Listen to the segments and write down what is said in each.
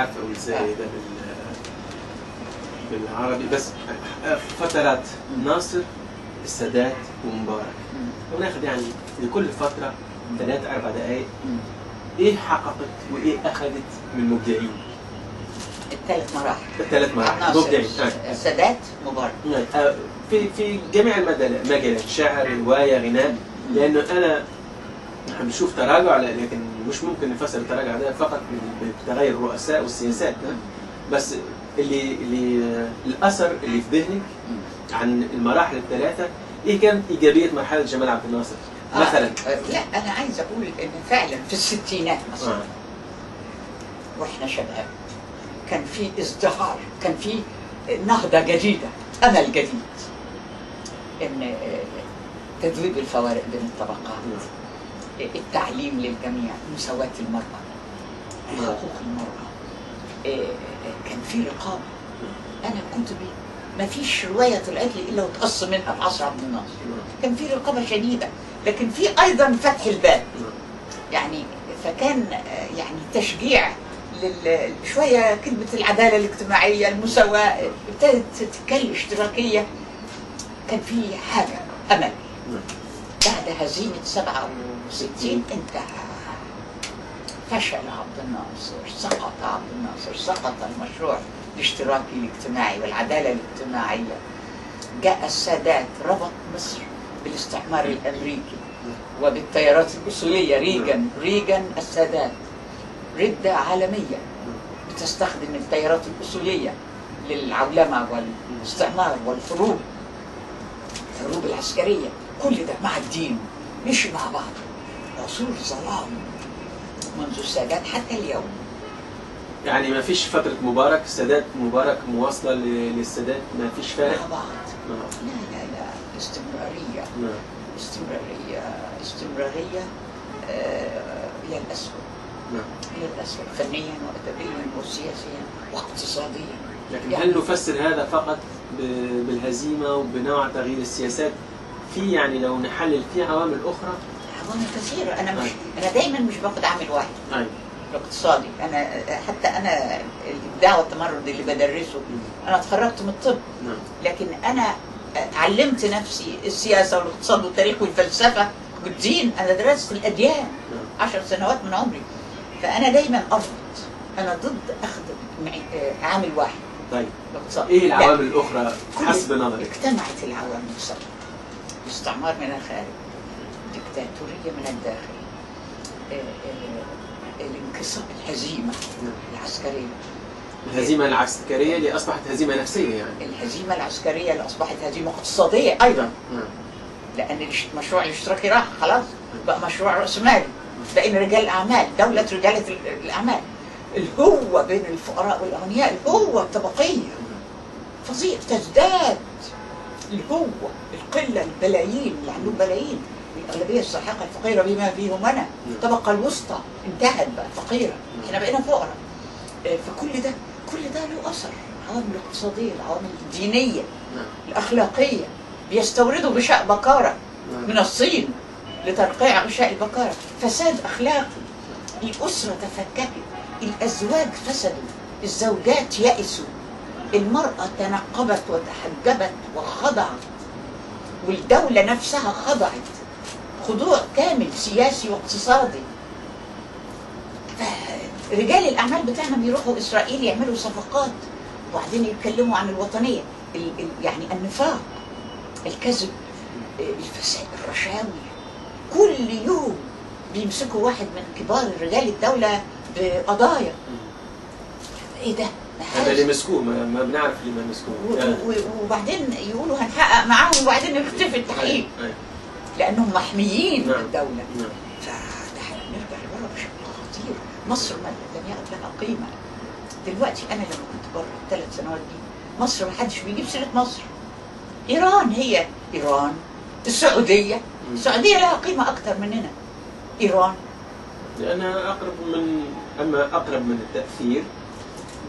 عارف أقول إزاي ده بال بالعربي. بس فترات ناصر السادات ومبارك. وناخذ يعني لكل فترة ثلاث أربع دقائق. إيه حققت وإيه أخذت من مبدعين؟ الثلاث مراحل. الثلاث مراحل. مبدعين. آه. السادات مبارك. آه، في في جميع المجال- المجالات شعر روايه غناء. لأنه أنا نحن بنشوف تراجع لكن مش ممكن نفسر التراجع ده فقط بتغير الرؤساء والسياسات بس اللي اللي آه، الأثر اللي في ذهنك. عن المراحل الثلاثة إيه كانت إيجابية مرحلة جمال عبد الناصر مثلا آه، آه، لا أنا عايز أقول إن فعلا في الستينات مثلا آه. وإحنا شباب كان في ازدهار كان في نهضة جديدة أمل جديد إن آه، تذويب الفوارق بين الطبقات التعليم للجميع مساواة المرأة حقوق المرأة. إيه، كان في رقابة. أنا كنت بي ما فيش رواية طلعت لي إلا وتقص منها في عصر عبد الناصر. كان في رقابة شديدة لكن في أيضا فتح الباب. يعني فكان آه، يعني تشجيع شوية كلمة العدالة الاجتماعية المساواة ابتدت تتكلم اشتراكية. كان في حاجة أمل. بعد هزيمة 67 انتهى. فشل عبد الناصر سقط عبد الناصر سقط المشروع الاشتراكي الاجتماعي والعدالة الاجتماعية. جاء السادات ربط مصر بالاستعمار الأمريكي وبالتيارات الأصولية. ريغان ريغان السادات ردة عالمية بتستخدم التيارات الأصولية للعولمة والاستعمار والحروب الحروب العسكرية. كل ده مع الدين مشي مع بعض. عصور ظلام منذ السادات حتى اليوم. يعني ما فيش فترة مبارك السادات مبارك مواصلة ل- للسادات ما فيش مع فارق بعض. آه. لا لا لا استمرارية. نعم. استمرارية استمرارية آه، إلى الأسود نعم. إلى الأسود فنيا وأدبيا وسياسيا واقتصاديا. لكن يعني- هل نفسر هذا فقط ب- بالهزيمة وبنوع تغيير السياسات؟ في يعني لو نحلل في عوامل أخرى؟ عوامل كثيرة. أنا مش أنا دايما مش باخد عامل واحد أيوه الاقتصادي أنا حتى أنا الإبداع والتمرد اللي بدرسه أنا اتخرجت من الطب. نعم. لكن أنا علمت نفسي السياسة والاقتصاد والتاريخ والفلسفة والدين. أنا درست الأديان نعم. عشر سنوات من عمري. فأنا دايما ارفض أنا ضد أخذ عامل واحد طيب. الاقتصاد إيه العوامل الأخرى؟ كل- حسب نظرك؟ اجتمعت العوامل سوا الاستعمار من الخارج ديكتاتوريه من الداخل. آه، آه، الانكسار الهزيمة العسكرية. الهزيمة العسكرية اللي أصبحت هزيمة نفسية يعني. الهزيمة العسكرية اللي اقتصادية أيضا. نعم لأن الش- المشروع الاشتراكي راح خلاص. بقى مشروع رأس مالي بقينا رجال أعمال دولة رجاله ال- الأعمال. الهوة بين الفقراء والأغنياء الهوة الطبقية. فظيع. تزداد. الهوه القلة البلايين اللي عندهم بلايين الاغلبيه الساحقة الفقيرة بما فيهم أنا. الطبقة الوسطى انتهت بقى فقيرة. إحنا بقينا فقراء. آه، فكل ده كل ده له أثر. العوامل الاقتصاديه العوامل الدينية نعم. الأخلاقية. بيستوردوا غشاء بكارة نعم. من الصين لترقيع غشاء البكارة فساد أخلاقي. الأسرة تفككت. الأزواج فسدوا. الزوجات يأسوا. المرأة تنقبت وتحجبت وخضعت والدولة نفسها خضعت. خضوع كامل سياسي واقتصادي. فرجال الأعمال بتاعهم يروحوا إسرائيل يعملوا صفقات وبعدين يتكلموا عن الوطنية ال- ال- يعني النفاق الكذب الفساد الرشاوي. كل يوم بيمسكوا واحد من كبار رجال الدولة بقضايا. إيه ده؟ هذا اللي. مسكوه ما, بنعرف اللي ما مسكوه. و- وبعدين يقولوا هنحقق معاهم وبعدين يختفي التحقيق. لأنهم محميين من نعم. الدولة. نعم. فنحن نرجع لورا بشكل خطير. مصر ما لم يعد لها قيمة. دلوقتي أنا لما كنت بره الثلاث سنوات دي مصر ما حدش بيجيب سيرة مصر. إيران هي إيران. السعودية. السعودية لها قيمة أكتر مننا إيران. لأنها أقرب من أما أقرب من التأثير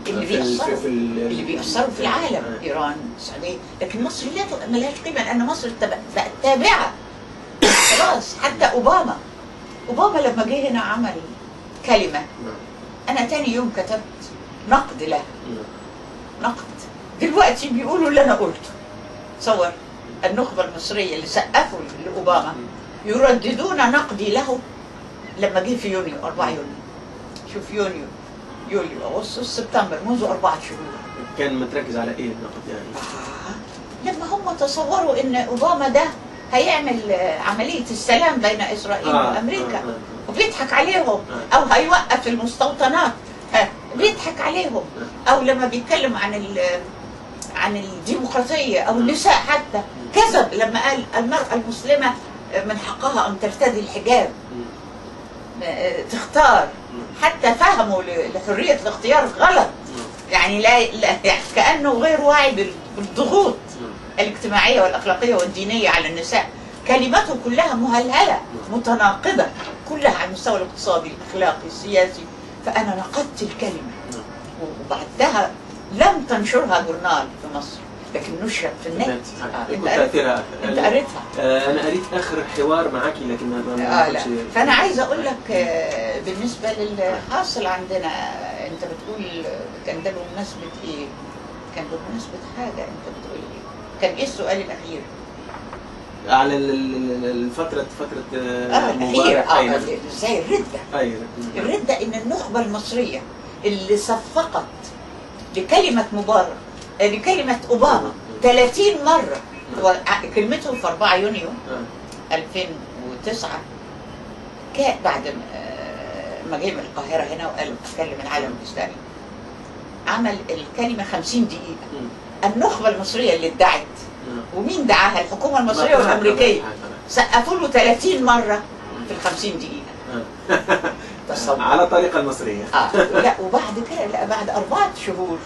اللي بيأثروا اللي بيأثروا في العالم. إيران السعودية. لكن مصر لا ما لهاش قيمة لأن مصر بقت تابعة. خلاص حتى أوباما. أوباما لما جه هنا عمل كلمة. أنا تاني يوم كتبت نقد له. نقد. دلوقتي بيقولوا اللي أنا قلته. تصور النخبة المصرية اللي سقفوا لأوباما. يرددون نقدي له لما جه في يونيو 4 يونيو. شوف يونيو. يوليو اغسطس سبتمبر منذ أربعة شهور كان متركز على إيه النقد يعني؟ آه. لما هم تصوروا إن أوباما ده هيعمل آه، عملية السلام بين إسرائيل آه، وأمريكا آه، آه. وبيضحك عليهم آه. أو هيوقف المستوطنات بيضحك عليهم أو لما بيتكلم عن عن الديمقراطية أو النساء حتى كذب لما قال المرأة المسلمة من حقها أن ترتدي الحجاب تختار حتى فهموا ل- لحرية الاختيار غلط. يعني لا, يعني كأنه غير واعي بال- بالضغوط مم. الاجتماعية والأخلاقية والدينية على النساء كلماته كلها مهلهلة متناقضة كلها على المستوى الاقتصادي الأخلاقي السياسي فأنا نقدت الكلمة نعم. وبعدها لم تنشرها جورنال في مصر لكن نشرت في النت. آه، يكون تأثيرها. أنت قريتها آه، أنا قريت آخر حوار معك لكن ما آه لا فأنا عايزه أقول لك آه، بالنسبة للحاصل عندنا آه، أنت بتقول آه، كان ده بمناسبة إيه؟ كان بمناسبة حاجة أنت بتقول إيه؟ كان إيه السؤال الأخير؟ على ال- ال- ال- الفترة فترة آه الاخير مبارك آه أيوة. زي الردة أيوة. الردة إن النخبة المصرية اللي صفقت لكلمة مبارك آه، لكلمة أوباما. 30 مرة. كلمته في 4 يونيو آه. 2009 كان بعد ما- آه، ما جه من القاهرة هنا وقال أتكلم العالم الإسلامي عمل الكلمة 50 دقيقة. النخبة المصرية اللي ادعت. ومين دعاها؟ الحكومة المصرية والأمريكية. سقفوا له 30 مرة في ال 50 دقيقة. تصور على الطريقة المصرية. آه لا وبعد كده لا بعد أربعة شهور.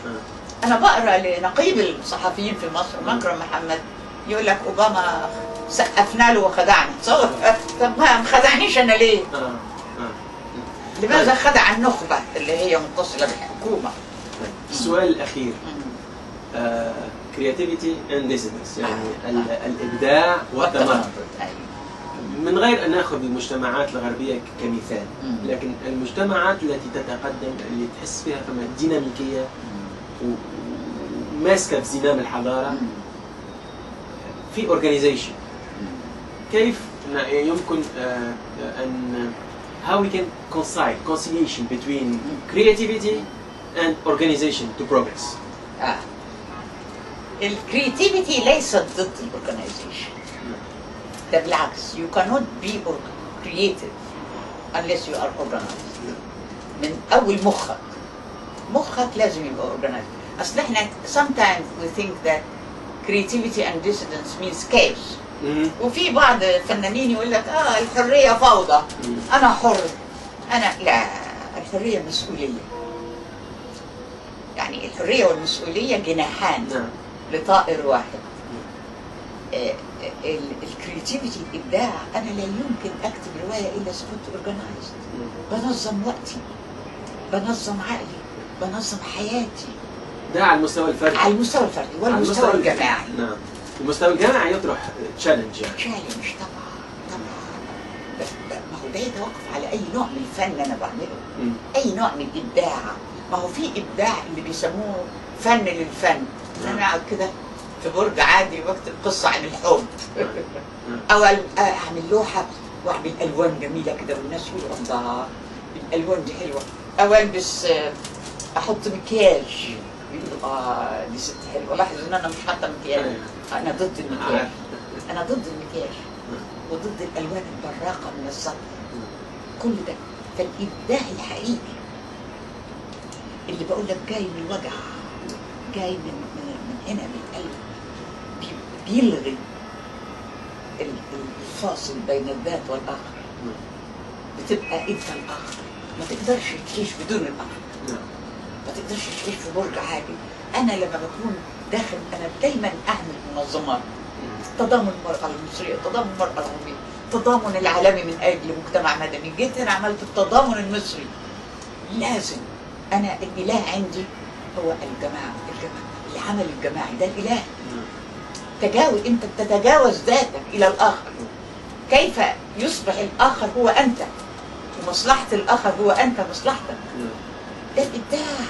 أنا بقرأ لنقيب الصحفيين في مصر مكرم محمد يقول لك أوباما سقفنا له وخدعنا تصور طب ما خدعنيش أنا ليه؟ آه. آه. لماذا طيب. خدع النخبة اللي هي متصلة بالحكومة؟ طيب. السؤال الأخير مم. creativity and dissidence يعني آه. ال- الإبداع والتمرد أيوة. من غير أن نأخذ المجتمعات الغربية ك- كمثال. لكن المجتمعات التي تتقدم اللي تحس فيها فما ديناميكية و- وماسكة في زمام الحضارة مم. في organization. كيف يمكن آه، ان how we can concile conciliation between creativity and organization to progress آه. الكريتيفيتي ليست ضد الاورجنايزيشن ده بالعكس you cannot be creative unless you are organized من اول مخك مخك لازم يبقى organized. أصل إحنا sometimes we think that creativity and dissidence means chaos. وفي بعض الفنانين يقول لك آه الحرية فوضى. أنا حر. أنا لا الحرية مسؤولية. يعني الحرية والمسؤولية جناحان نعم. لطائر واحد. ال creativity الابداع أنا لا يمكن أكتب رواية إلا إذا كنت organized. بنظم وقتي. بنظم عقلي. بنظم حياتي. ده على المستوى الفردي. على المستوى الفردي على والمستوى الجماعي. نعم. المستوى الجماعي يطرح challenge يعني. challenge طبعا طبعا. ما هو ده يتوقف على أي نوع من الفن أنا بعمله. مم. أي نوع من الإبداع. ما هو في إبداع اللي بيسموه فن للفن. نعم. أنا أقعد كده في برج عاجي وأكتب قصة عن الحب. نعم. أو أعمل لوحة وأعمل ألوان جميلة كده والناس يقولوا الله الألوان دي حلوة. أو ألبس آه، أحط مكياج. آه دي ست حلوة. لاحظ ان أنا مش حاطة مكياج. أنا ضد المكياج. أنا ضد المكياج. وضد الألوان البراقة من السطح كل ده فالابداع الحقيقي. اللي بقول لك جاي من الوجع جاي من من, هنا من القلب بي- بيلغي ال- ال- الفاصل بين الذات والآخر. بتبقى انت الآخر. ما تقدرش تعيش بدون الآخر. تقدرش تعيش في برج عادي. أنا لما بكون داخل أنا دايما اعمل منظمات تضامن المرأة المصرية تضامن المرأة العربية التضامن العالمي من أجل مجتمع مدني. جيت هنا عملت التضامن المصري. لازم أنا الإله عندي هو الجماعة الجماعة العمل الجماعي ده الإله. نعم. تجاوز أنت تتجاوز ذاتك إلى الآخر. كيف يصبح الآخر هو أنت؟ ومصلحة الآخر هو أنت مصلحتك. ده الإبداع.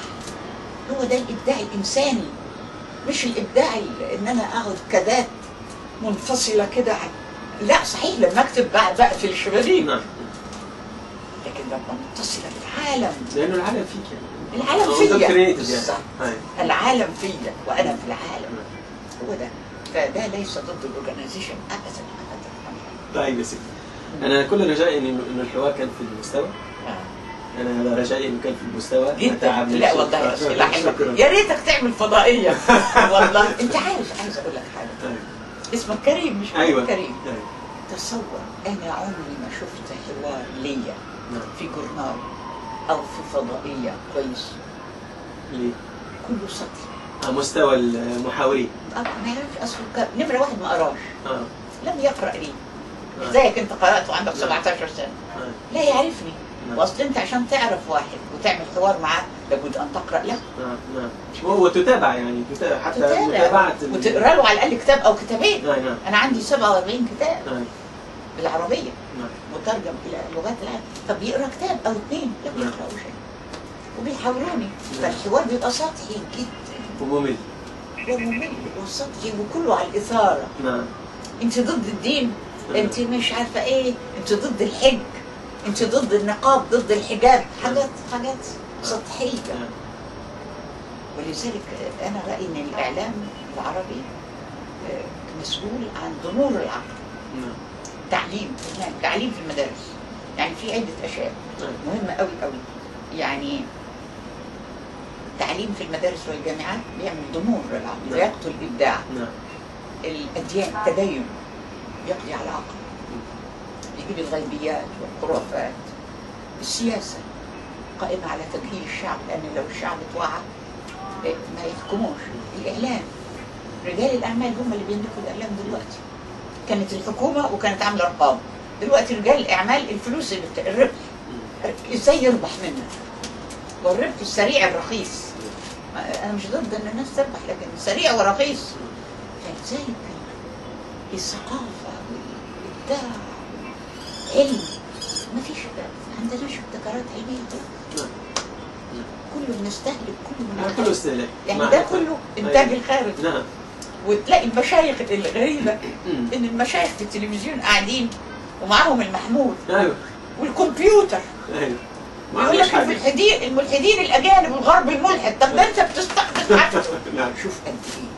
هو ده الإبداع الإنساني مش الإبداع ال- إن أنا اقعد كذات منفصلة كده لا صحيح لما أكتب بقى بقفل الشبابيك نعم. لكن لما متصله بالعالم لأنه العالم فيك يعني. العالم فيا يعني. بالظبط. العالم فيا وأنا في العالم. نعم. هو ده. فده ليس ضد الاورجنايزيشن ابدا. ابدا طيب يا سيدي. أنا كل رجائي إنه الحوار كان في المستوى. آه. أنا رجائي انه كان في المستوى. جدا. لا. والله يا يا ريتك تعمل فضائية. والله. أنت عارف عايز أقول لك حاجة. طيب. اسمك كريم مش أيوه. كريم. أيوة. تصور أنا عمري ما شفت حوار ليا نعم. في جورنال أو في فضائية كويس. ليه؟ كله سطر. على مستوى المحاورين. آه، ما يعرفش اصله ك- نمرة واحد ما قراش. آه. لم يقرأ لي. آه. زيك أنت قرات وعندك نعم. 17 سنة. آه. لا يعرفني. نعم. واصل انت عشان تعرف واحد وتعمل حوار معاه لابد أن تقرأ له. نعم نعم. وهو تتابع يعني تتابع حتى ال- وتقرأ له على الأقل كتاب أو كتابين. نعم نعم. أنا عندي 47 كتاب نعم. بالعربية. نعم. مترجم إلى لغات العالم طب يقرأ كتاب أو اثنين لا نعم. بيقرأوا شيء. وبيحاوروني. نعم. فالحوار بيبقى سطحي جدا وممل وممل وسطحي وكله على الإثارة. نعم. أنت ضد الدين. أنت مش عارفة إيه؟ أنت ضد الحج؟ انت ضد النقاب ضد الحجاب. حاجات حاجات سطحية. نعم. ولذلك أنا رأيي إن الإعلام العربي آه، مسؤول عن ضمور العقل. نعم. تعليم تعليم في المدارس. يعني في عدة أشياء نعم. مهمة قوي قوي يعني التعليم في المدارس والجامعات بيعمل ضمور للعقل نعم. ويقتل الابداع نعم. الأديان التدين يقضي على العقل يجيب الغيبيات والخرافات السياسة قائمة على تجهيل الشعب لأن لو الشعب اتوعى إيه، ما يحكموش. الإعلام رجال الأعمال هم اللي بيملكوا الإعلام دلوقتي. كانت الحكومة وكانت عاملة ارقام دلوقتي رجال الأعمال الفلوس اللي بت... الربح إزاي يربح منها؟ والربح السريع الرخيص. أنا مش ضد إن الناس تربح لكن سريع ورخيص. فلذلك الثقافة والإبداع. علم ما فيش ما عندناش ابتكارات علميه كله بنستهلك كله. كله استهلاك. يعني. ده كله إنتاج. الخارج نعم. وتلاقي المشايخ الغريبة. إن المشايخ في التلفزيون قاعدين ومعاهم المحمول أيوه. والكمبيوتر. أيوه. يقول لك. الملحدين الملحدين الأجانب الغرب الملحد. طب ده أنت عكسه نعم. شوف قد إيه.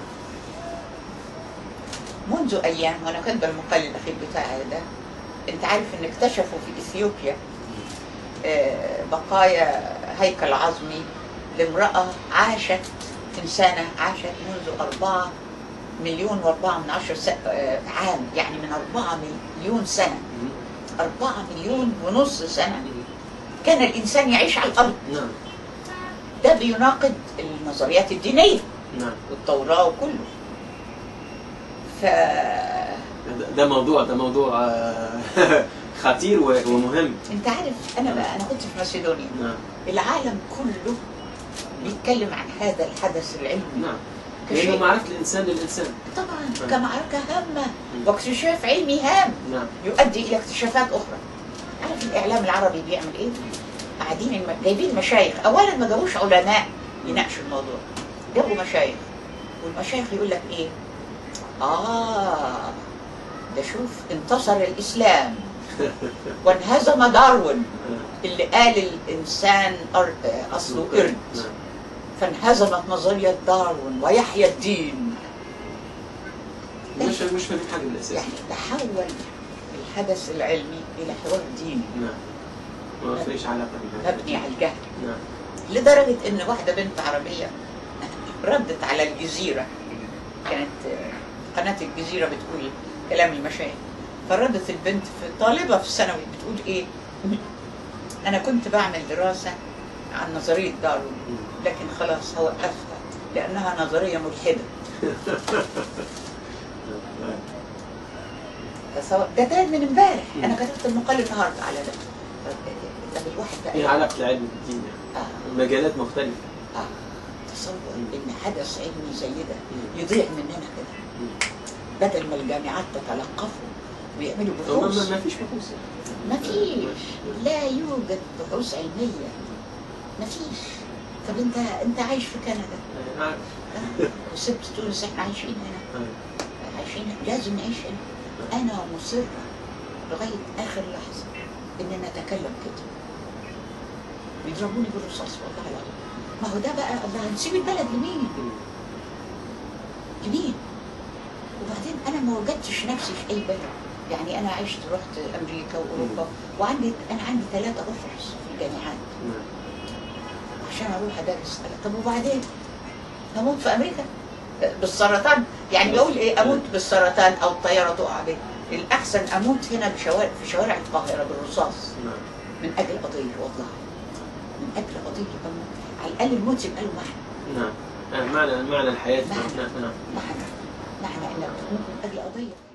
منذ أيام وأنا كاتبة المقال الاخير بتاعي ده انت عارف ان اكتشفوا في اثيوبيا آه، بقايا هيكل عظمي لامرأة عاشت انسانه عاشت منذ أربعة مليون وأربعة من عشر. آه، عام يعني من أربعة مليون سنة. أربعة مليون ونص سنة كان الإنسان يعيش على الأرض نعم ده بيناقض النظريات الدينية نعم والتوراة وكله ف ده- موضوع ده موضوع آه، خطير ومهم. انت عارف أنا بقى أنا كنت في ماسيدونيا. نعم. العالم كله بيتكلم عن هذا الحدث العلمي. نعم. لأنه معرفه الإنسان للإنسان. طبعا نعم. كمعركة هامة. مم. واكتشاف علمي هام. نعم. يؤدي إلى اكتشافات أخرى. عارف الإعلام العربي بيعمل إيه؟ قاعدين. جايبين مشايخ. اولا ما جابوش علماء يناقشوا الموضوع. جابوا مشايخ. والمشايخ يقول لك إيه؟ آه ده شوف انتصر الإسلام. وانهزم داروين اللي قال الإنسان أصله قرد نعم فانهزمت نظرية داروين ويحيى الدين. مش مش فاهم حاجة بالاساس يعني تحول الحدث العلمي إلى حوار ديني. نعم. ما فيش علاقة مبني على الجهل. نعم. لدرجة إن واحدة بنت عربية ردت على الجزيرة. كانت قناة الجزيرة بتقول كلام المشايخ. فردت البنت في طالبة في الثانوي بتقول إيه؟ أنا كنت بعمل دراسة عن نظرية داروين. لكن خلاص هوقفها لأنها نظرية ملحدة. ده ده من امبارح. أنا كتبت المقال النهاردة على ده. طب الواحد بقى هي علاقة العلم بالدين؟ آه. مجالات مختلفة. آه. تصور إن حدث علمي زي ده. يضيع مننا كده. بدل ما الجامعات تتلقفه ويعملوا بحوث. ما فيش بحوث. ما فيش. لا يوجد بحوث علمية. ما فيش. طب انت انت عايش في كندا. عارف. آه، وسبت تونس. إحنا عايشين هنا. آه. عايشين لازم نعيش هنا. أنا مصرة لغاية آخر لحظة ان نتكلم كده. بيضربوني بالرصاص والله العظيم. ما هو ده بقى الله هنسيب البلد لمين؟ لمين؟ أنا ما وجدتش نفسي في أي بلد. يعني أنا عشت رحت أمريكا وأوروبا وعندي أنا عندي ثلاثة اوفرز في الجامعات. نعم. عشان أروح أدرس طب وبعدين؟ هموت في أمريكا؟ بالسرطان. يعني بقول إيه؟ أموت بالسرطان أو الطيارة تقع بي الأحسن أموت هنا بشوارع في شوارع القاهرة بالرصاص. نعم. من أجل قضية والله. من أجل قضية أموت. على الأقل الموت يبقى له معنى نعم. آه، معنى معنى الحياة. معنى. نعم نعم معنى معنى